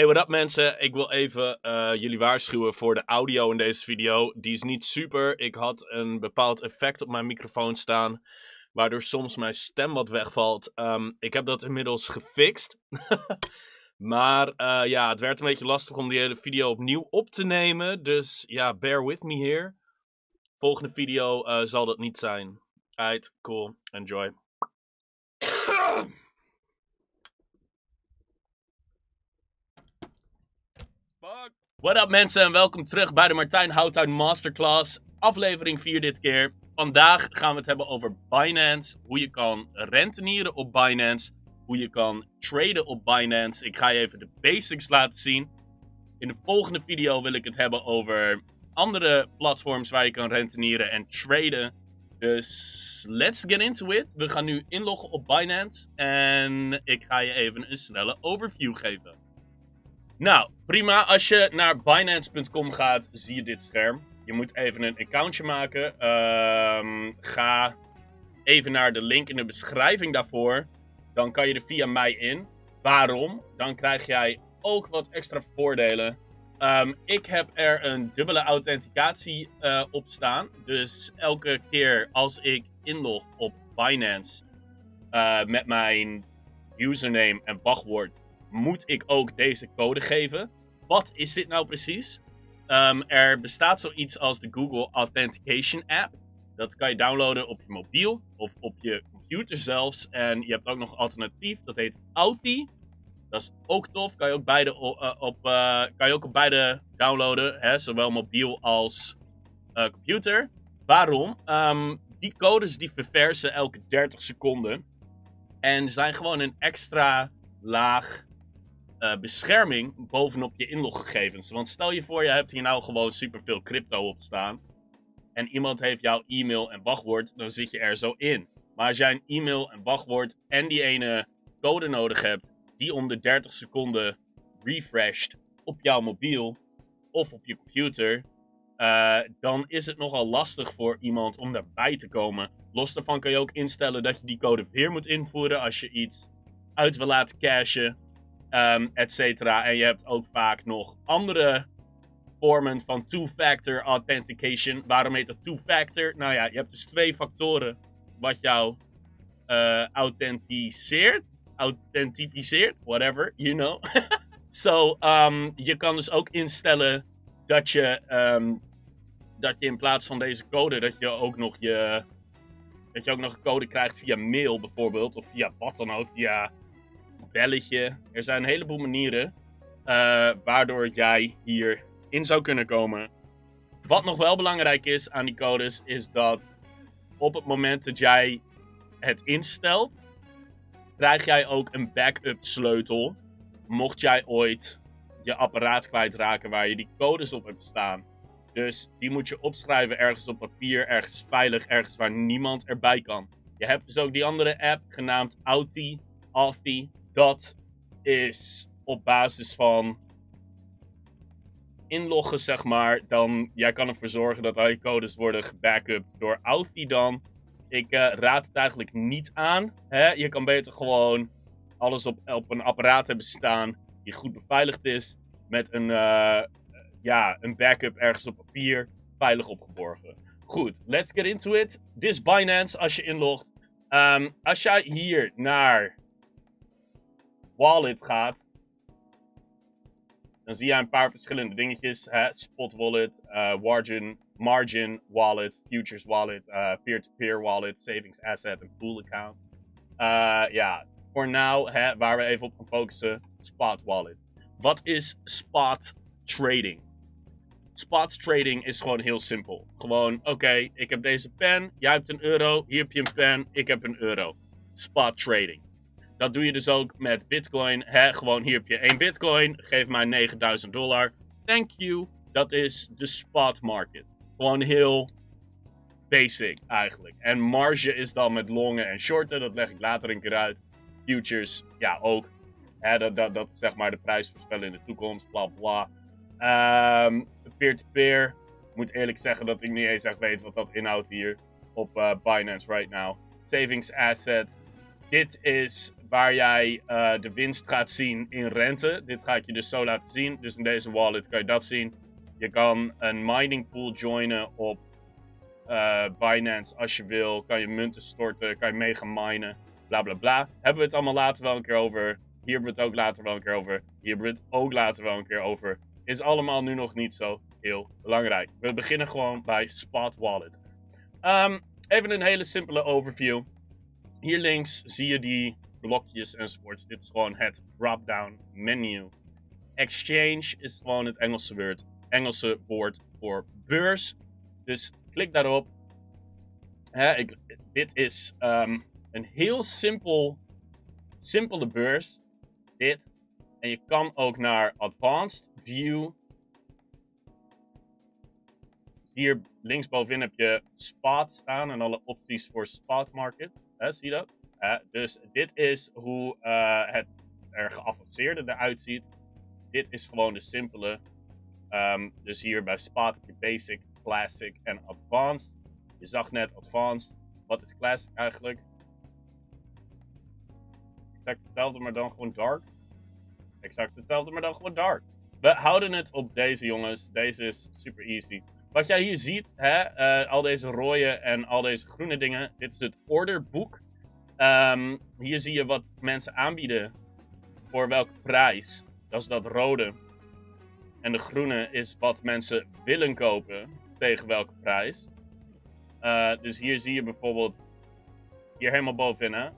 Hey, what up mensen? Ik wil even uh, jullie waarschuwen voor de audio in deze video. Die is niet super. Ik had een bepaald effect op mijn microfoon staan, waardoor soms mijn stem wat wegvalt. Um, ik heb dat inmiddels gefixt. maar uh, ja, het werd een beetje lastig om die hele video opnieuw op te nemen. Dus ja, bear with me here. Volgende video uh, zal dat niet zijn. Alright, cool. Enjoy. What up mensen en welkom terug bij de Martijn Houttuin Masterclass. Aflevering 4 dit keer. Vandaag gaan we het hebben over Binance. Hoe je kan rentenieren op Binance. Hoe je kan traden op Binance. Ik ga je even de basics laten zien. In de volgende video wil ik het hebben over andere platforms waar je kan rentenieren en traden. Dus let's get into it. We gaan nu inloggen op Binance. En ik ga je even een snelle overview geven. Nou, prima. Als je naar Binance.com gaat, zie je dit scherm. Je moet even een accountje maken. Um, ga even naar de link in de beschrijving daarvoor. Dan kan je er via mij in. Waarom? Dan krijg jij ook wat extra voordelen. Um, ik heb er een dubbele authenticatie uh, op staan. Dus elke keer als ik inlog op Binance uh, met mijn username en wachtwoord, moet ik ook deze code geven. Wat is dit nou precies? Um, er bestaat zoiets als de Google Authentication App. Dat kan je downloaden op je mobiel of op je computer zelfs. En je hebt ook nog alternatief, dat heet Authy. Dat is ook tof. Kan je ook beide uh, op, uh, kan je ook op beide downloaden. Zowel mobiel als uh, computer. Waarom? Um, die codes die verversen elke 30 seconden. En zijn gewoon een extra laag bescherming bovenop je inloggegevens. Want stel je voor, je hebt hier nou gewoon superveel crypto op staan. En iemand heeft jouw e-mail en wachtwoord, dan zit je er zo in. Maar als jij een e-mail en wachtwoord en die ene code nodig hebt, die om de 30 seconden refreshed op jouw mobiel of op je computer, uh, dan is het nogal lastig voor iemand om daarbij te komen. Los daarvan kan je ook instellen dat je die code weer moet invoeren als je iets uit wil laten cachen, um, et cetera. En je hebt ook vaak nog andere vormen van two-factor authentication. Waarom heet dat two-factor? Nou ja, je hebt dus twee factoren wat jou uh, authenticeert authentificeert. Whatever, you know. so, um, je kan dus ook instellen dat je, um, dat je in plaats van deze code, dat je ook nog je, dat je ook nog een code krijgt via mail bijvoorbeeld. Of via wat dan ook, via belletje. Er zijn een heleboel manieren uh, waardoor jij hier in zou kunnen komen. Wat nog wel belangrijk is aan die codes, is dat op het moment dat jij het instelt, krijg jij ook een backup sleutel. Mocht jij ooit je apparaat kwijtraken waar je die codes op hebt staan. Dus die moet je opschrijven ergens op papier, ergens veilig, ergens waar niemand erbij kan. Je hebt dus ook die andere app genaamd Auti, Authy. Dat is op basis van inloggen, zeg maar. Dan, jij kan ervoor zorgen dat al je codes worden gebackupt door Authy dan. Ik uh, raad het eigenlijk niet aan. Hè? Je kan beter gewoon alles op, op een apparaat hebben staan die goed beveiligd is. Met een, uh, ja, een backup ergens op papier, veilig opgeborgen. Goed, let's get into it. This Binance, als je inlogt. Um, als jij hier naar Wallet gaat, dan zie je een paar verschillende dingetjes. Hè? Spot Wallet, uh, Margin, Margin Wallet, Futures Wallet, uh, Peer-to-Peer -peer Wallet, Savings Asset en Pool Account. Uh, ja, voor nu, waar we even op gaan focussen, Spot Wallet. Wat is spot trading? Spot trading is gewoon heel simpel. Gewoon, oké, ik heb deze pen, jij hebt een euro, hier heb je een pen, ik heb een euro. Spot trading. Dat doe je dus ook met Bitcoin. Gewoon hier heb je één Bitcoin. Geef mij 9000 dollar. Thank you. Dat is de spot market. Gewoon heel basic eigenlijk. En marge is dan met longen en shorten. Dat leg ik later een keer uit. Futures, ja ook. Dat, dat, is zeg maar de prijs voorspellen in de toekomst. Bla bla. Um, Peer-to-peer. Ik moet eerlijk zeggen dat ik niet eens echt weet wat dat inhoudt hier op uh, Binance right now. Savings asset dit is waar jij uh, de winst gaat zien in rente. Dit ga ik je dus zo laten zien. Dus in deze wallet kan je dat zien. Je kan een mining pool joinen op uh, Binance als je wil. Kan je munten storten, kan je mee gaan minen, bla bla bla. Hebben we het allemaal later wel een keer over. Hier hebben we het ook later wel een keer over. Hier hebben we het ook later wel een keer over. Is allemaal nu nog niet zo heel belangrijk. We beginnen gewoon bij Spot Wallet. Um, even een hele simpele overview. Hier links zie je die blokjes enzovoorts. Dit is gewoon het drop-down menu. Exchange is gewoon het Engelse woord, Engelse woord voor beurs. Dus klik daarop. ik, dit is um, een heel simpel, simpele beurs. Dit. En je kan ook naar Advanced View. Hier linksbovenin heb je Spot staan en alle opties voor Spot Market. Zie je dat? dus dit is hoe uh, het er geavanceerde eruit ziet. Dit is gewoon de simpele. Um, dus hier bij Spot heb je Basic, Classic en Advanced. Je zag net Advanced. Wat is Classic eigenlijk? Exact hetzelfde, maar dan gewoon Dark. Exact hetzelfde, maar dan gewoon Dark. We houden het op deze jongens. Deze is super easy. Wat jij hier ziet, hè, uh, al deze rode en al deze groene dingen. Dit is het orderboek. Um, hier zie je wat mensen aanbieden voor welke prijs. Dat is dat rode. En de groene is wat mensen willen kopen tegen welke prijs. Uh, dus hier zie je bijvoorbeeld, hier helemaal bovenin, hè,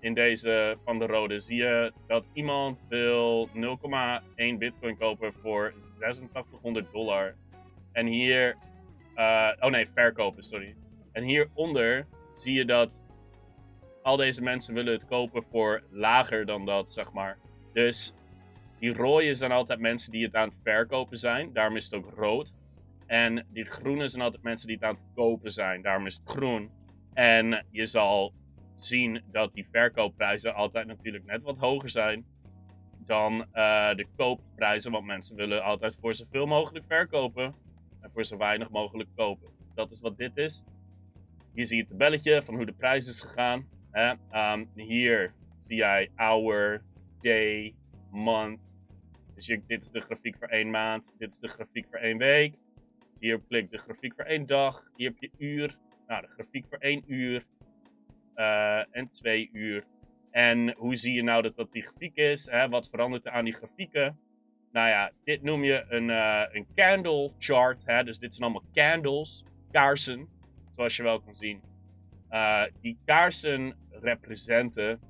in deze van de rode, zie je dat iemand wil 0,1 bitcoin kopen voor 8600 dollar. En hier, uh, oh nee, verkopen, sorry. En hieronder zie je dat al deze mensen willen het kopen voor lager dan dat, zeg maar. Dus die rode zijn altijd mensen die het aan het verkopen zijn. Daarom is het ook rood. En die groene zijn altijd mensen die het aan het kopen zijn. Daarom is het groen. En je zal zien dat die verkoopprijzen altijd natuurlijk net wat hoger zijn dan uh, de koopprijzen. Want mensen willen altijd voor zoveel mogelijk verkopen en voor zo weinig mogelijk kopen. Dat is wat dit is. Hier zie je het tabelletje van hoe de prijs is gegaan. Um, hier zie jij hour, day, month. Dus dit is de grafiek voor één maand. Dit is de grafiek voor één week. Hier klik de grafiek voor één dag. Hier heb je uur. Nou, de grafiek voor één uur. Uh, en twee uur. En hoe zie je nou dat dat die grafiek is? Hè? Wat verandert er aan die grafieken? Nou ja, dit noem je een, uh, een candle chart. Hè? Dus dit zijn allemaal candles, kaarsen, zoals je wel kan zien. Uh, die kaarsen representen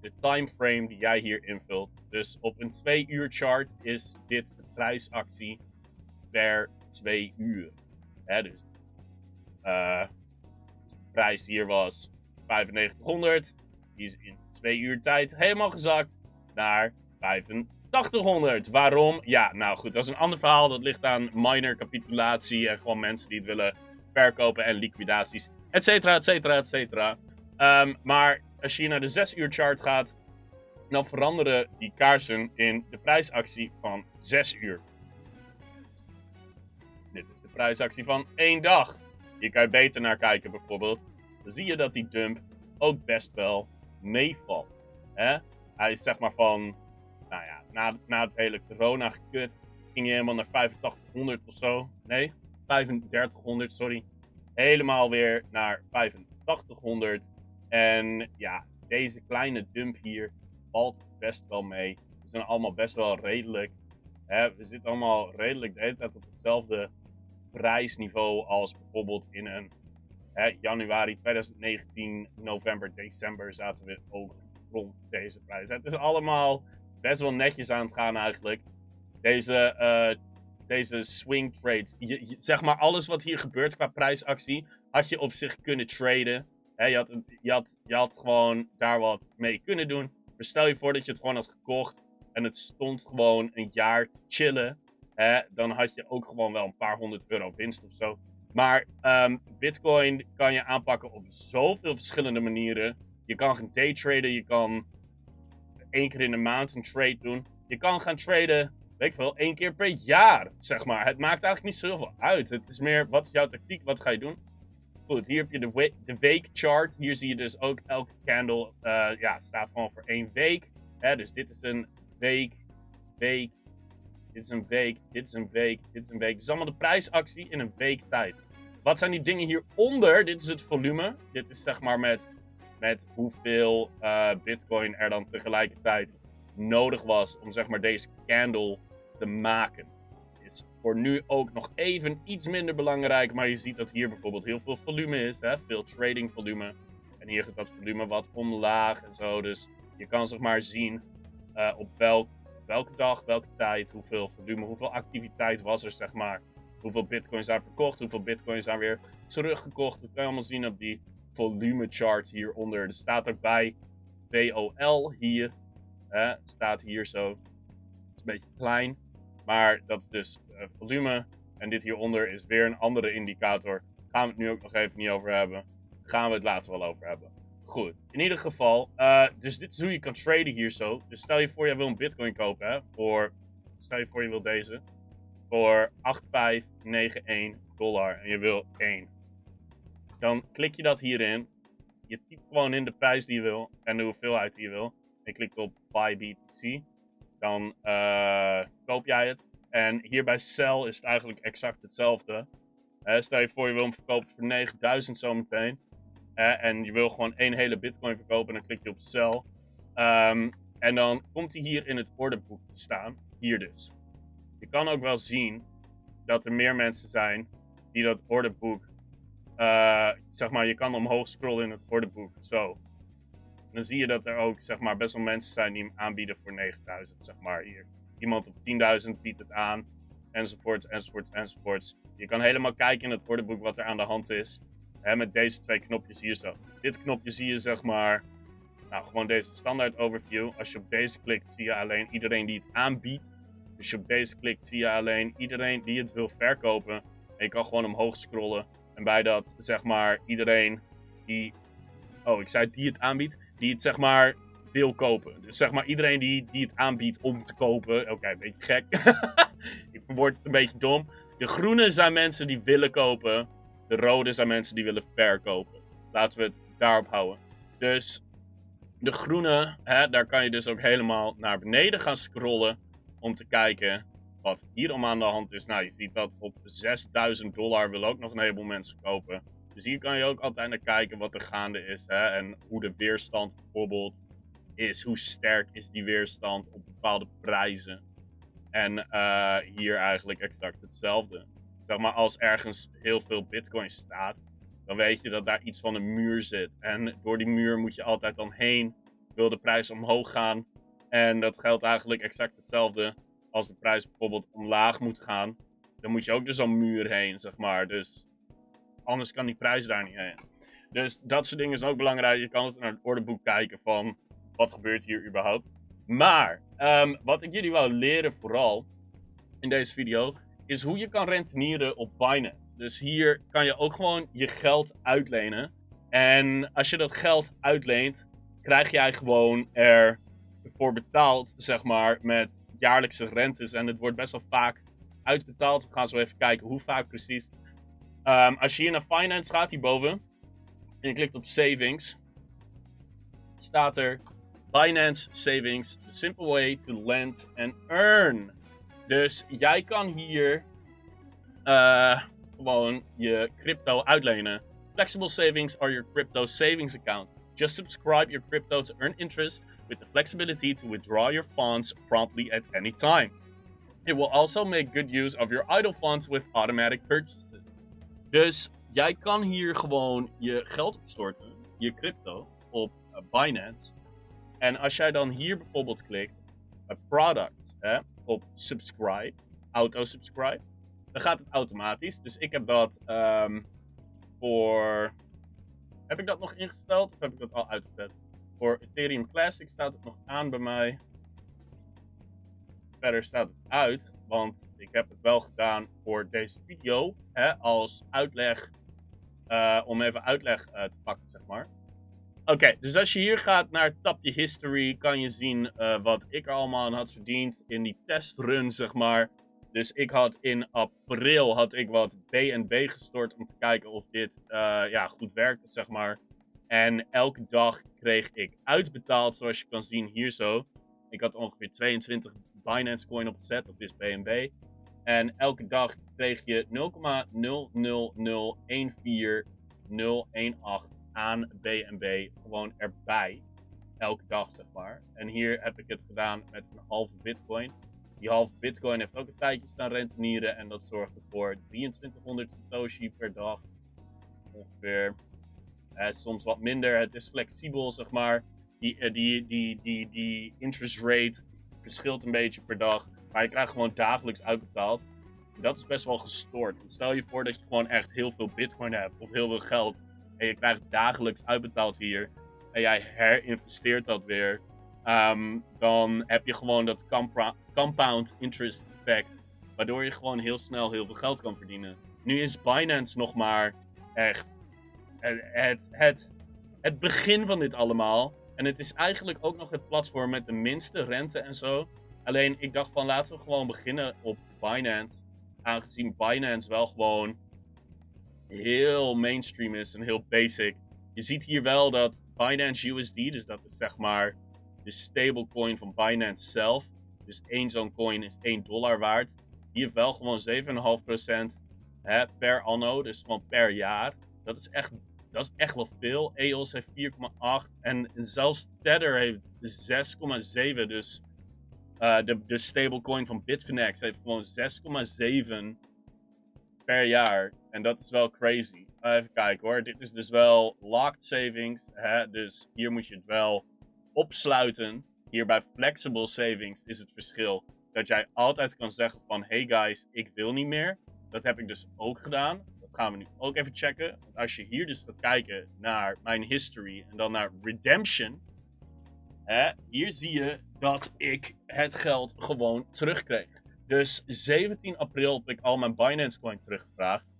de timeframe die jij hier invult. Dus op een 2 uur chart is dit de prijsactie per 2 uur. Hè, dus uh, de prijs hier was 9500. Die is in 2 uur tijd helemaal gezakt naar 8500. Waarom? Ja, nou goed, dat is een ander verhaal. Dat ligt aan minor capitulatie en gewoon mensen die het willen verkopen en liquidaties et cetera, et cetera, et cetera. Um, maar als je naar de 6 uur chart gaat, dan veranderen die kaarsen in de prijsactie van 6 uur. Dit is de prijsactie van één dag. Hier kan je beter naar kijken bijvoorbeeld. Dan zie je dat die dump ook best wel meevalt. Hè? Hij is zeg maar van, nou ja, na, na het hele corona gekut, ging je helemaal naar 8500 of zo. Nee, 3500, sorry helemaal weer naar 8500. En ja, deze kleine dump hier valt best wel mee. We zijn allemaal best wel redelijk. Hè, we zitten allemaal redelijk de hele tijd op hetzelfde prijsniveau als bijvoorbeeld in een hè, januari 2019, november, december zaten we ook rond deze prijs. Het is allemaal best wel netjes aan het gaan eigenlijk. Deze uh, deze swing trades. Zeg maar alles wat hier gebeurt qua prijsactie, had je op zich kunnen traden. je, had, je, had, je had gewoon daar wat mee kunnen doen. Maar stel je voor dat je het gewoon had gekocht en het stond gewoon een jaar te chillen. dan had je ook gewoon wel een paar honderd euro winst of zo. Maar um, Bitcoin kan je aanpakken op zoveel verschillende manieren. Je kan gaan daytraden, je kan één keer in de maand een trade doen. Je kan gaan traden weet ik veel, één keer per jaar, zeg maar. Het maakt eigenlijk niet zo heel veel uit. Het is meer, wat is jouw tactiek, wat ga je doen? Goed, hier heb je de, we de weekchart. Hier zie je dus ook elke candle uh, ja, staat gewoon voor één week. Hè? Dus dit is een week, week, dit is een week, dit is een week, dit is een week. Is allemaal de prijsactie in een week tijd. Wat zijn die dingen hieronder? Dit is het volume. Dit is zeg maar met, met hoeveel uh, bitcoin er dan tegelijkertijd nodig was om zeg maar deze candle te maken. Is voor nu ook nog even iets minder belangrijk, maar je ziet dat hier bijvoorbeeld heel veel volume is, hè? veel trading volume. En hier gaat dat volume wat omlaag en zo. Dus je kan zeg maar zien uh, op welk, welke dag, welke tijd, hoeveel volume, hoeveel activiteit was er zeg maar. Hoeveel bitcoins zijn verkocht, hoeveel bitcoins zijn weer teruggekocht. Dat kan je allemaal zien op die volume chart hieronder. Er staat ook bij VOL hier. Staat hier zo. Is een beetje klein. Maar dat is dus uh, volume. En dit hieronder is weer een andere indicator. Gaan we het nu ook nog even niet over hebben. Gaan we het later wel over hebben. Goed, in ieder geval. Uh, dus dit is hoe je kan traden hier zo. Dus stel je voor je wil een bitcoin kopen. Voor, stel je voor je wil deze. Voor 8591 dollar. En je wil 1. Dan klik je dat hierin. Je typt gewoon in de prijs die je wil. En de hoeveelheid die je wil. Je klikt op Buy BTC. Dan uh, koop jij het. En hier bij Sell is het eigenlijk exact hetzelfde. Uh, stel je voor je wil hem verkopen voor 9000 zometeen. Uh, en je wil gewoon één hele bitcoin verkopen. Dan klik je op Sell. Um, en dan komt hij hier in het orderboek te staan. Hier dus. Je kan ook wel zien dat er meer mensen zijn die dat orderboek. Uh, zeg maar, je kan omhoog scrollen in het orderboek. Zo dan zie je dat er ook zeg maar, best wel mensen zijn die hem aanbieden voor 9000. Zeg maar. Hier. Iemand op 10.000 biedt het aan, enzovoorts, enzovoorts, enzovoorts. Je kan helemaal kijken in het woordenboek wat er aan de hand is. Met deze twee knopjes hier zo. Dit knopje zie je zeg maar, nou gewoon deze standaard overview. Als je op deze klikt zie je alleen iedereen die het aanbiedt. Dus je op deze klikt zie je alleen iedereen die het wil verkopen. En je kan gewoon omhoog scrollen. En bij dat zeg maar iedereen die Oh, ik zei die het aanbiedt die het zeg maar wil kopen. Dus zeg maar iedereen die, die het aanbiedt om te kopen. Oké, een beetje gek. ik verwoord het een beetje dom. De groene zijn mensen die willen kopen. De rode zijn mensen die willen verkopen. Laten we het daarop houden. Dus de groene, hè, daar kan je dus ook helemaal naar beneden gaan scrollen. Om te kijken wat hier om aan de hand is. Nou, je ziet dat op 6000 dollar wil ook nog een heleboel mensen kopen. Dus hier kan je ook altijd naar kijken wat er gaande is. Hè? En hoe de weerstand bijvoorbeeld is. Hoe sterk is die weerstand op bepaalde prijzen. En uh, hier eigenlijk exact hetzelfde. Zeg maar, als ergens heel veel bitcoin staat, dan weet je dat daar iets van een muur zit. En door die muur moet je altijd dan heen. Wil de prijs omhoog gaan. En dat geldt eigenlijk exact hetzelfde als de prijs bijvoorbeeld omlaag moet gaan. Dan moet je ook dus zo'n muur heen, zeg maar. Dus Anders kan die prijs daar niet heen. Dus dat soort dingen is ook belangrijk. Je kan eens naar het ordeboek kijken van wat gebeurt hier überhaupt. Maar um, wat ik jullie wou leren vooral in deze video is hoe je kan rentenieren op Binance. Dus hier kan je ook gewoon je geld uitlenen. En als je dat geld uitleent, krijg jij gewoon ervoor betaald, zeg maar, met jaarlijkse rentes. En het wordt best wel vaak uitbetaald. We gaan zo even kijken hoe vaak precies. Um, als je hier naar Finance gaat, hierboven, en je klikt op Savings, staat er Binance Savings, the simple way to lend and earn. Dus jij kan hier uh, gewoon je crypto uitlenen. Flexible savings are your crypto savings account. Just subscribe your crypto to earn interest with the flexibility to withdraw your funds promptly at any time. It will also make good use of your idle funds with automatic purchases. Dus jij kan hier gewoon je geld opstorten, je crypto, op uh, Binance. En als jij dan hier bijvoorbeeld klikt, uh, product, hè, op subscribe, auto-subscribe, dan gaat het automatisch. Dus ik heb dat um, voor. Heb ik dat nog ingesteld of heb ik dat al uitgezet? Voor Ethereum Classic staat het nog aan bij mij. Verder staat het uit. Want ik heb het wel gedaan voor deze video. Hè, als uitleg. Uh, om even uitleg uh, te pakken, zeg maar. Oké, dus als je hier gaat naar tapje History, kan je zien uh, wat ik er allemaal aan had verdiend in die testrun, zeg maar. Dus ik had in april had ik wat BNB gestort om te kijken of dit uh, ja, goed werkte, zeg maar. En elke dag kreeg ik uitbetaald, zoals je kan zien hier zo. Ik had ongeveer 22 Binance Coin opgezet, dat is BNB. En elke dag kreeg je 0,00014018 aan BNB gewoon erbij. Elke dag, zeg maar. En hier heb ik het gedaan met een halve bitcoin. Die halve bitcoin heeft ook een tijdje staan rentenieren. En dat zorgde voor 2300 Satoshi per dag. Ongeveer. Eh, soms wat minder. Het is flexibel, zeg maar. Die, uh, die, die, die, die interest rate verschilt een beetje per dag. Maar je krijgt gewoon dagelijks uitbetaald. Dat is best wel gestoord. Stel je voor dat je gewoon echt heel veel bitcoin hebt of heel veel geld. En je krijgt dagelijks uitbetaald hier. En jij herinvesteert dat weer. Ehm, dan heb je gewoon dat compound interest effect. Waardoor je gewoon heel snel heel veel geld kan verdienen. Nu is Binance nog maar echt het, het, het begin van dit allemaal. En het is eigenlijk ook nog het platform met de minste rente en zo. Alleen ik dacht van laten we gewoon beginnen op Binance. Aangezien Binance wel gewoon heel mainstream is en heel basic. Je ziet hier wel dat Binance USD, dus dat is zeg maar de stablecoin van Binance zelf. Dus één zo'n coin is 1 dollar waard. Heeft wel gewoon 7,5% hè, per anno, dus gewoon per jaar. Dat is echt, dat is echt wel veel. EOS heeft 4,8 en zelfs Tether heeft 6,7. Dus uh, de, de stablecoin van Bitfinex heeft gewoon 6,7 per jaar. En dat is wel crazy. Even kijken hoor. Dit is dus wel locked savings. Hè? Dus hier moet je het wel opsluiten. Hier bij flexible savings is het verschil dat jij altijd kan zeggen van hey guys, ik wil niet meer. Dat heb ik dus ook gedaan. Dat gaan we nu ook even checken. Want als je hier dus gaat kijken naar mijn history en dan naar redemption. Hier zie je dat ik het geld gewoon terugkreeg. Dus 17 april heb ik al mijn Binance coin teruggevraagd.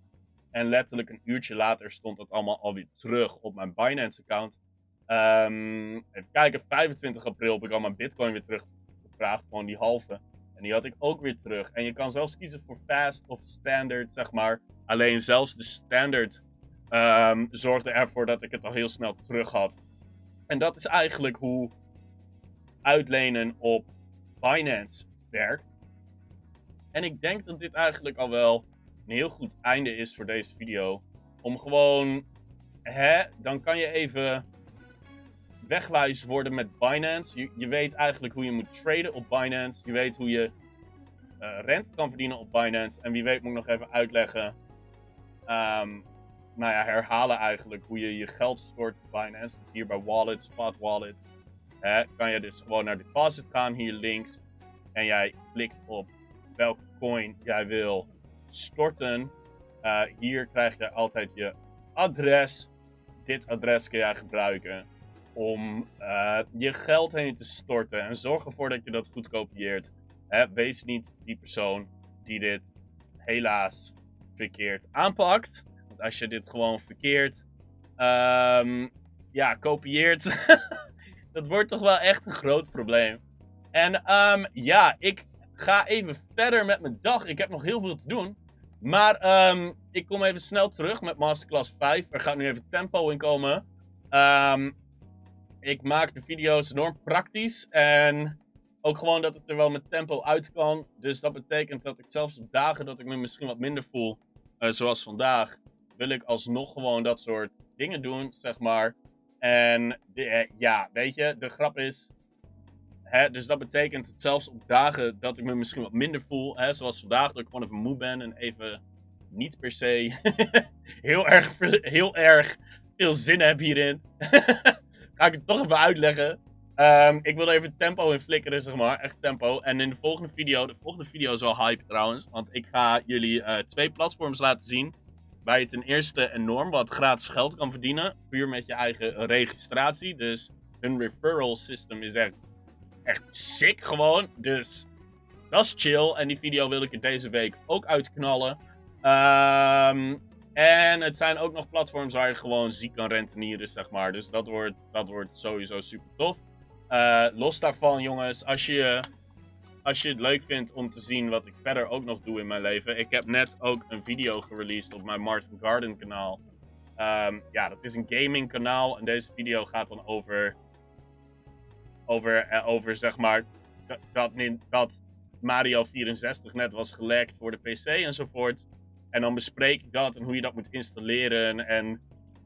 En letterlijk een uurtje later stond dat allemaal alweer terug op mijn Binance account. Um, even kijken, 25 april heb ik al mijn bitcoin weer teruggevraagd. Gewoon die halve. En die had ik ook weer terug. En je kan zelfs kiezen voor fast of standard, zeg maar. Alleen zelfs de standard um, zorgde ervoor dat ik het al heel snel terug had. En dat is eigenlijk hoe uitlenen op Binance werkt. En ik denk dat dit eigenlijk al wel een heel goed einde is voor deze video. Om gewoon, hè, dan kan je even wegwijs worden met Binance. Je, weet eigenlijk hoe je moet traden op Binance. Je weet hoe je uh, rente kan verdienen op Binance. En wie weet moet ik nog even uitleggen, um, nou ja, herhalen eigenlijk hoe je je geld stort op Binance. Dus hier bij Wallet, Spot Wallet, kan je dus gewoon naar deposit gaan, hier links. En jij klikt op welke coin jij wil storten. Uh, hier krijg je altijd je adres. Dit adres kun jij gebruiken om uh, je geld heen te storten. En zorg ervoor dat je dat goed kopieert. Wees niet die persoon die dit helaas verkeerd aanpakt. Want als je dit gewoon verkeerd um, ja, kopieert, dat wordt toch wel echt een groot probleem. En um, ja, ik ga even verder met mijn dag. Ik heb nog heel veel te doen. Maar um, ik kom even snel terug met Masterclass 5. Er gaat nu even tempo in komen. Um, ik maak de video's enorm praktisch. En ook gewoon dat het er wel met tempo uit kan. Dus dat betekent dat ik zelfs op dagen dat ik me misschien wat minder voel, uh, zoals vandaag, wil ik alsnog gewoon dat soort dingen doen, zeg maar. En eh, ja, weet je, de grap is. Hè, dus dat betekent dat zelfs op dagen dat ik me misschien wat minder voel, hè, zoals vandaag, dat ik gewoon even moe ben en even niet per se heel, erg, heel erg veel zin heb hierin. ga ik het toch even uitleggen. Um, ik wil even tempo in flikkeren, zeg maar. Echt tempo. En in de volgende video, de volgende video is wel hype trouwens. Want ik ga jullie uh, twee platforms laten zien. Waar je ten eerste enorm wat gratis geld kan verdienen. Puur met je eigen registratie. Dus hun referral system is echt, echt sick gewoon. Dus dat is chill. En die video wil ik er deze week ook uitknallen. Um, en het zijn ook nog platforms waar je gewoon ziek kan rentenieren, zeg maar. Dus dat wordt, dat wordt sowieso super tof. Uh, los daarvan, jongens, als je als je het leuk vindt om te zien wat ik verder ook nog doe in mijn leven. Ik heb net ook een video gereleased op mijn Martin Garden kanaal. Ehm, ja, dat is een gaming kanaal. En deze video gaat dan over. Over, eh, over zeg maar. Dat, dat Mario 64 net was gelekt voor de PC enzovoort. En dan bespreek ik dat en hoe je dat moet installeren. En,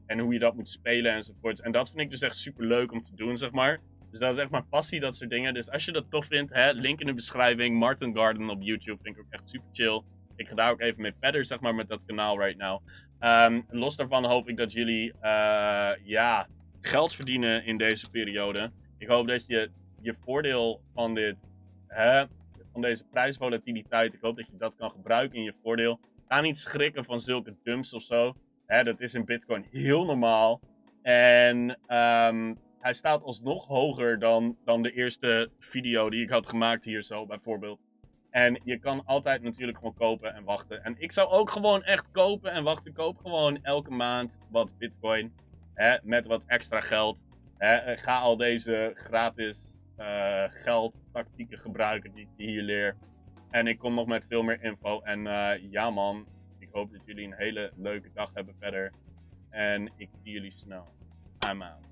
en hoe je dat moet spelen enzovoort. En dat vind ik dus echt super leuk om te doen, zeg maar. Dus dat is echt mijn passie, dat soort dingen. Dus als je dat tof vindt, hè, link in de beschrijving. Martin Garden op YouTube vind ik ook echt super chill. Ik ga daar ook even mee verder, zeg maar, met dat kanaal right now. Um, los daarvan hoop ik dat jullie, uh, ja, geld verdienen in deze periode. Ik hoop dat je je voordeel van dit, van deze prijsvolatiliteit, ik hoop dat je dat kan gebruiken in je voordeel. Ga niet schrikken van zulke dumps of zo. Hè, dat is in Bitcoin heel normaal. En um, hij staat alsnog hoger dan, dan de eerste video die ik had gemaakt hier zo, bijvoorbeeld. En je kan altijd natuurlijk gewoon kopen en wachten. En ik zou ook gewoon echt kopen en wachten. Koop gewoon elke maand wat bitcoin. Hè, met wat extra geld. Hè. Ga al deze gratis uh, geldtactieken gebruiken die ik hier leer. En ik kom nog met veel meer info. En uh, ja man, ik hoop dat jullie een hele leuke dag hebben verder. En ik zie jullie snel. I'm out.